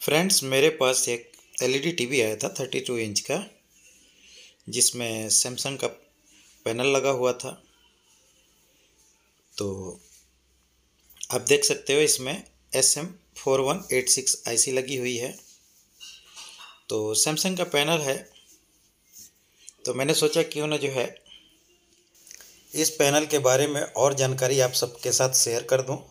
Friends, मेरे पास एक LED TV आया था, थर्टी टू इंच का, जिसमें सैमसंग का पैनल लगा हुआ था। तो आप देख सकते हो, इसमें S M four one eight six I C लगी हुई है। तो सैमसंग का पैनल है। तो मैंने सोचा, क्यों ना जो है, इस पैनल के बारे में और जानकारी आप सबके साथ शेयर कर दूँ।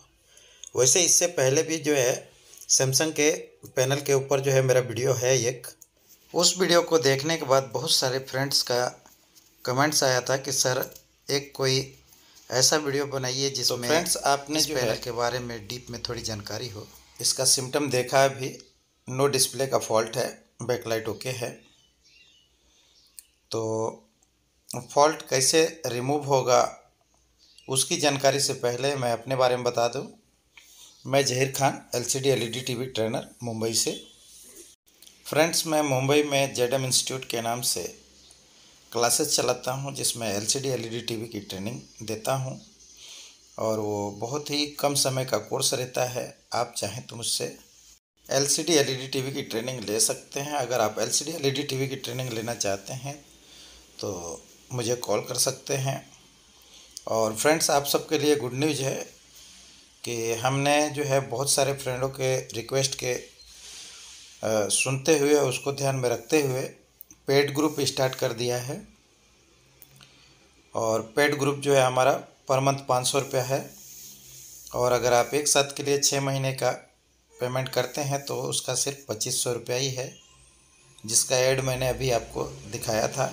वैसे इससे पहले भी जो है सैमसंग के पैनल के ऊपर जो है मेरा वीडियो है एक। उस वीडियो को देखने के बाद बहुत सारे फ्रेंड्स का कमेंट्स आया था कि सर एक कोई ऐसा वीडियो बनाइए जिसमें तो फ्रेंड्स आपने जो पैनल के बारे में डीप में थोड़ी जानकारी हो। इसका सिम्टम देखा है भी नो डिस्प्ले का फॉल्ट है बैकलाइट ओके है। तो फॉल्ट कैसे रिमूव होगा उसकी जानकारी से पहले मैं अपने बारे में बता दूँ। मैं Zaheer Khan L C D L E D T V trainer Mumbai से। फ्रेंड्स मैं मुंबई में जेड एम इंस्टीट्यूट के नाम से क्लासेस चलाता हूँ, जिसमें L C D L E D T V की ट्रेनिंग देता हूँ। और वो बहुत ही कम समय का कोर्स रहता है। आप चाहें तो मुझसे L C D L E D T V की ट्रेनिंग ले सकते हैं। अगर आप L C D L E D T V की ट्रेनिंग लेना चाहते हैं तो मुझे कॉल कर सकते हैं। और फ्रेंड्स आप सबके लिए गुड न्यूज़ है। कि हमने जो है बहुत सारे फ्रेंडों के रिक्वेस्ट के आ, सुनते हुए उसको ध्यान में रखते हुए पेड ग्रुप स्टार्ट कर दिया है। और पेड ग्रुप जो है हमारा पर मंथ पाँच सौ रुपया है। और अगर आप एक साथ के लिए छः महीने का पेमेंट करते हैं तो उसका सिर्फ़ पच्चीस सौ रुपया ही है जिसका एड मैंने अभी आपको दिखाया था।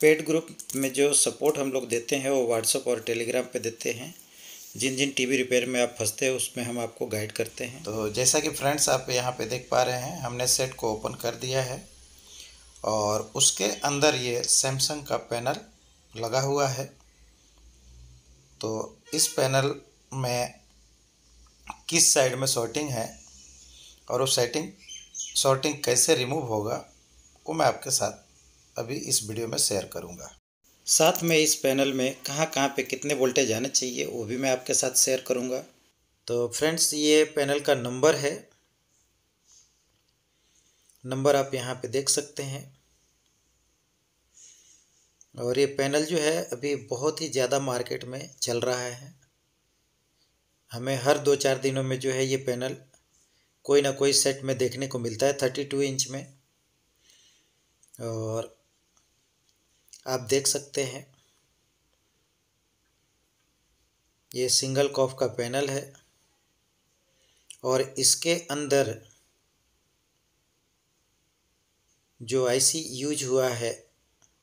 पेड ग्रुप में जो सपोर्ट हम लोग देते हैं वो व्हाट्सअप और टेलीग्राम पे देते हैं। जिन जिन टीवी रिपेयर में आप फंसते हैं, उसमें हम आपको गाइड करते हैं। तो जैसा कि फ्रेंड्स आप यहाँ पे देख पा रहे हैं, हमने सेट को ओपन कर दिया है और उसके अंदर ये सैमसंग का पैनल लगा हुआ है। तो इस पैनल में किस साइड में शॉर्टिंग है और वो सेटिंग शॉर्टिंग कैसे रिमूव होगा, वो मैं आपके साथ अभी इस वीडियो में शेयर करूँगा। साथ में इस पैनल में कहाँ कहाँ पे कितने वोल्टेज आने चाहिए, वो भी मैं आपके साथ शेयर करूँगा। तो फ्रेंड्स, ये पैनल का नंबर है। नंबर आप यहाँ पे देख सकते हैं। और ये पैनल जो है, अभी बहुत ही ज़्यादा मार्केट में चल रहा है। हमें हर दो चार दिनों में जो है ये पैनल कोई ना कोई सेट में देखने को मिलता है, थर्टी टू इंच में। और आप देख सकते हैं। ये सिंगल कॉफ का पैनल है और इसके अंदर जो आईसी यूज़ हुआ है,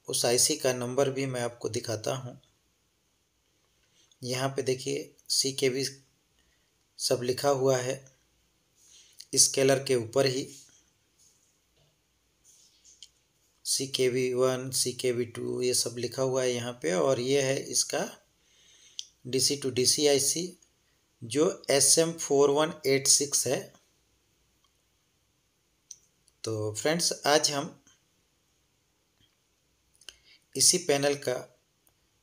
उस आईसी का नंबर भी मैं आपको दिखाता हूँ। यहाँ पे देखिए सी के भी सब लिखा हुआ है, स्केलर के ऊपर ही। सी के वी वन सी के वी टू ये सब लिखा हुआ है यहाँ पे और ये है इसका D C to D C I C जो S M four one eight six है। तो फ्रेंड्स, आज हम इसी पैनल का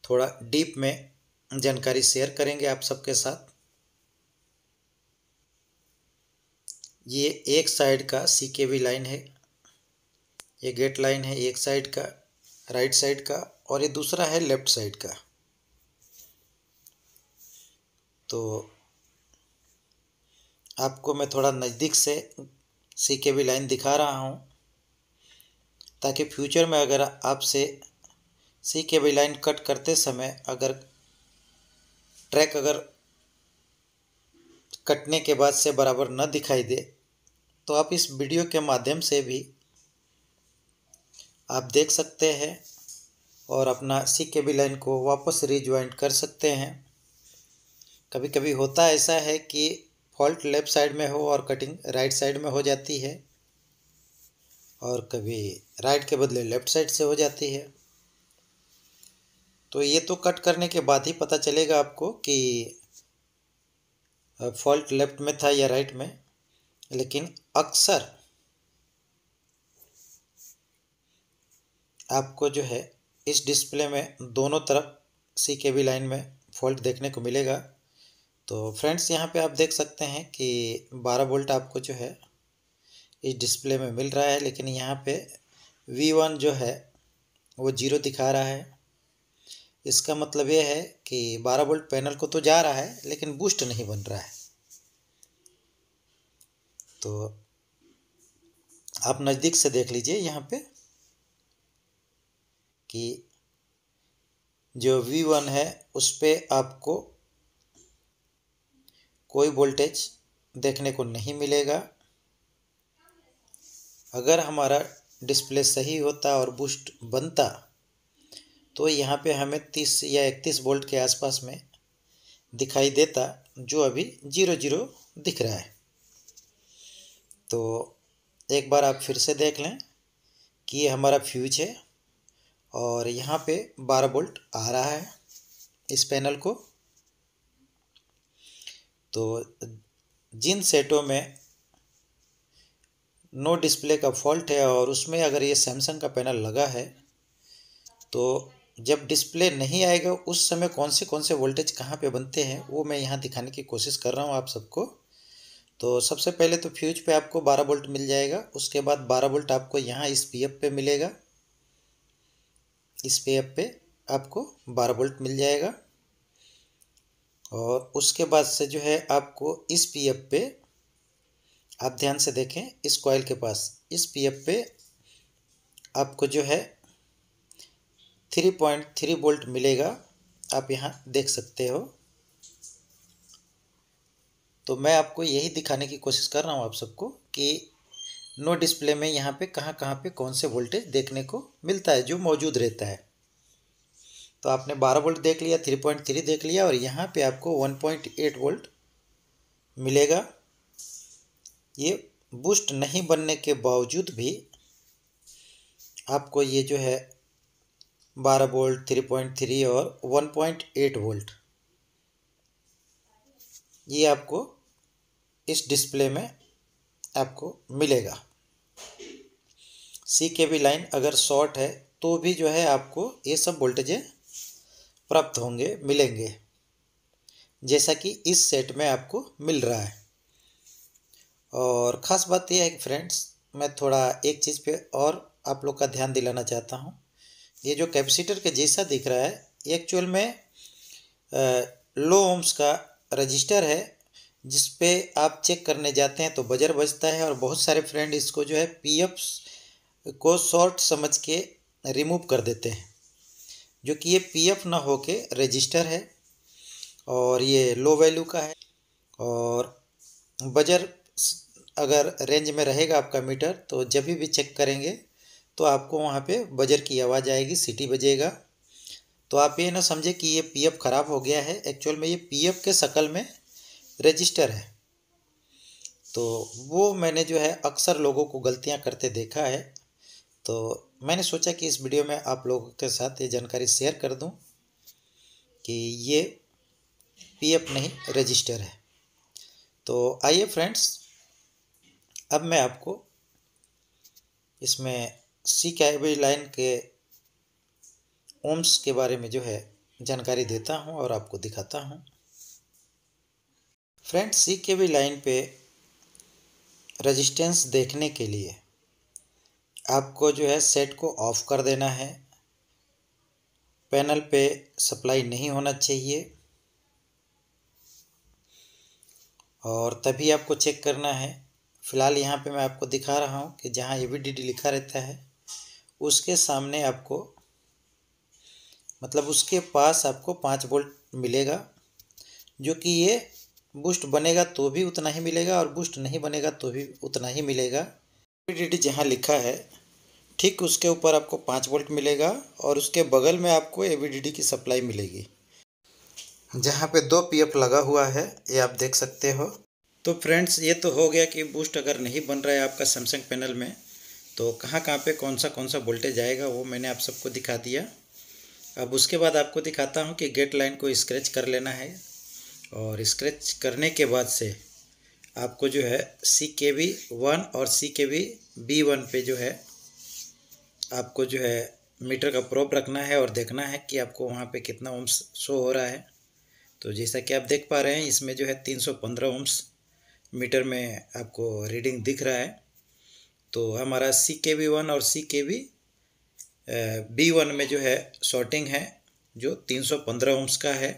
थोड़ा डीप में जानकारी शेयर करेंगे आप सबके साथ। ये एक साइड का सी के वी लाइन है। ये गेट लाइन है एक साइड का, राइट साइड का और ये दूसरा है लेफ़्ट साइड का। तो आपको मैं थोड़ा नज़दीक से सी के भी लाइन दिखा रहा हूँ, ताकि फ्यूचर में अगर आपसे सी के भी लाइन कट करते समय अगर ट्रैक अगर कटने के बाद से बराबर न दिखाई दे तो आप इस वीडियो के माध्यम से भी आप देख सकते हैं और अपना सी के बी लाइन को वापस रिज्वाइंट कर सकते हैं। कभी कभी होता ऐसा है कि फॉल्ट लेफ़्ट साइड में हो और कटिंग राइट साइड में हो जाती है और कभी राइट के बदले लेफ़्ट साइड से हो जाती है। तो ये तो कट करने के बाद ही पता चलेगा आपको कि फॉल्ट लेफ़्ट में था या राइट में, लेकिन अक्सर आपको जो है, इस डिस्प्ले में दोनों तरफ़ सी के बी लाइन में फॉल्ट देखने को मिलेगा। तो फ्रेंड्स यहाँ पे आप देख सकते हैं कि 12 वोल्ट आपको जो है, इस डिस्प्ले में मिल रहा है, लेकिन यहाँ पे वी वन जो है, वो ज़ीरो दिखा रहा है। इसका मतलब ये है कि 12 वोल्ट पैनल को तो जा रहा है, लेकिन बूस्ट नहीं बन रहा है। तो आप नज़दीक से देख लीजिए, यहाँ पे कि जो वी वन है, उस पर आपको कोई वोल्टेज देखने को नहीं मिलेगा। अगर हमारा डिस्प्ले सही होता और बूस्ट बनता तो यहाँ पे हमें तीस या इकतीस वोल्ट के आसपास में दिखाई देता, जो अभी ज़ीरो ज़ीरो दिख रहा है। तो एक बार आप फिर से देख लें कि ये हमारा फ्यूज है। और यहाँ पे बारह बोल्ट आ रहा है इस पैनल को। तो जिन सेटों में नो डिस्प्ले का फॉल्ट है और उसमें अगर ये सैमसंग का पैनल लगा है तो जब डिस्प्ले नहीं आएगा, उस समय कौन से कौन से वोल्टेज कहाँ पे बनते हैं, वो मैं यहाँ दिखाने की कोशिश कर रहा हूँ आप सबको। तो सबसे पहले तो फ्यूज पे आपको 12 वोल्ट मिल जाएगा, उसके बाद 12 वोल्ट आपको यहाँ इस पी पे मिलेगा। इस पे पी पे आपको 12 वोल्ट मिल जाएगा। और उसके बाद से जो है आपको इस पी एफ़ पे आप ध्यान से देखें, इस कॉयल के पास, इस पी एफ़ पे आपको जो है थ्री पॉइंट थ्री वोल्ट मिलेगा। आप यहाँ देख सकते हो। तो मैं आपको यही दिखाने की कोशिश कर रहा हूँ आप सबको कि नो डिस्प्ले में यहाँ पे कहाँ कहाँ पे कौन से वोल्टेज देखने को मिलता है, जो मौजूद रहता है। तो आपने 12 वोल्ट देख लिया 3.3 देख लिया और यहाँ पे आपको 1.8 वोल्ट मिलेगा। ये बूस्ट नहीं बनने के बावजूद भी आपको ये जो है बारह वोल्ट थ्री पॉइंट थ्री और वन पॉइंट एट वोल्ट ये आपको इस डिस्प्ले में आपको मिलेगा। सी के बी लाइन अगर शॉर्ट है तो भी जो है आपको ये सब वोल्टेजें प्राप्त होंगे, मिलेंगे। जैसा कि इस सेट में आपको मिल रहा है। और ख़ास बात यह है कि फ्रेंड्स मैं थोड़ा एक चीज़ पे और आप लोग का ध्यान दिलाना चाहता हूँ। ये जो कैपेसिटर के जैसा दिख रहा है एक्चुअल में लो ओम्स का रजिस्टर है जिस पे आप चेक करने जाते हैं तो बजर बजता है और बहुत सारे फ्रेंड इसको जो है पी पीएफ को शॉर्ट समझ के रिमूव कर देते हैं। जो कि ये पीएफ ना हो के रजिस्टर है और ये लो वैल्यू का है और बजर अगर रेंज में रहेगा आपका मीटर तो जब भी चेक करेंगे तो आपको वहाँ पे बजर की आवाज़ आएगी सीटी बजेगा। तो आप ये ना समझे कि ये पीएफ ख़राब हो गया है। एक्चुअल में ये पीएफ के शकल में रजिस्टर है। तो वो मैंने जो है अक्सर लोगों को गलतियाँ करते देखा है। तो मैंने सोचा कि इस वीडियो में आप लोगों के साथ ये जानकारी शेयर कर दूँ कि ये पीएफ नहीं रजिस्टर है। तो आइए फ्रेंड्स अब मैं आपको इसमें सी कैबी लाइन के ओम्स के बारे में जो है जानकारी देता हूँ और आपको दिखाता हूँ। फ्रेंड्स सी के लाइन पे रजिस्टेंस देखने के लिए आपको जो है सेट को ऑफ़ कर देना है। पैनल पे सप्लाई नहीं होना चाहिए। और तभी आपको चेक करना है। फ़िलहाल यहाँ पे मैं आपको दिखा रहा हूँ कि जहाँ ए लिखा रहता है, उसके सामने आपको मतलब उसके पास आपको पाँच वोल्ट मिलेगा। जो कि ये बूस्ट बनेगा तो भी उतना ही मिलेगा और बूस्ट नहीं बनेगा तो भी उतना ही मिलेगा। डी जहाँ लिखा है, ठीक उसके ऊपर आपको पाँच वोल्ट मिलेगा और उसके बगल में आपको ए की सप्लाई मिलेगी। जहाँ पे दो पीएफ लगा हुआ है, ये आप देख सकते हो। तो फ्रेंड्स ये तो हो गया कि बूस्ट अगर नहीं बन रहा है आपका सैमसंग पैनल में तो कहाँ कहाँ पे कौन सा कौन सा वोल्टेज आएगा, वो मैंने आप सबको दिखा दिया। अब उसके बाद आपको दिखाता हूँ कि गेट लाइन को स्क्रैच कर लेना है और स्क्रैच करने के बाद से आपको जो है सी के वी वन और सी के वी बी वन पे जो है आपको जो है मीटर का प्रोप रखना है और देखना है कि आपको वहाँ पे कितना ओम्स शो हो रहा है। तो जैसा कि आप देख पा रहे हैं, इसमें जो है तीन सौ पंद्रह ओम्स मीटर में आपको रीडिंग दिख रहा है। तो हमारा सी के वी वन और सी के वी बी वन में जो है शॉर्टिंग है, जो 315 ओम्स का है।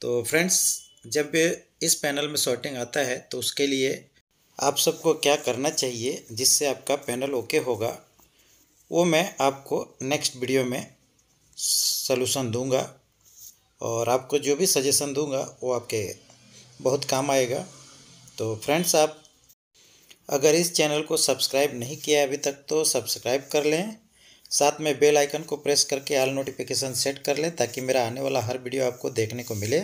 तो फ्रेंड्स जब इस पैनल में शॉर्टिंग आता है तो उसके लिए आप सबको क्या करना चाहिए जिससे आपका पैनल ओके होगा, वो मैं आपको नेक्स्ट वीडियो में सलूशन दूँगा और आपको जो भी सजेशन दूँगा, वो आपके बहुत काम आएगा। तो फ्रेंड्स आप अगर इस चैनल को सब्सक्राइब नहीं किया अभी तक तो सब्सक्राइब कर लें। साथ में बेल आइकन को प्रेस करके आल नोटिफिकेशन सेट कर लें, ताकि मेरा आने वाला हर वीडियो आपको देखने को मिले।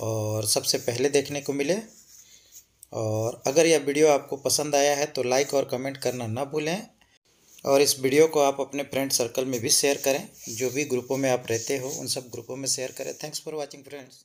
और सबसे पहले देखने को मिले। और अगर यह वीडियो आपको पसंद आया है तो लाइक और कमेंट करना ना भूलें। और इस वीडियो को आप अपने फ्रेंड सर्कल में भी शेयर करें। जो भी ग्रुपों में आप रहते हो, उन सब ग्रुपों में शेयर करें। Thanks for watching friends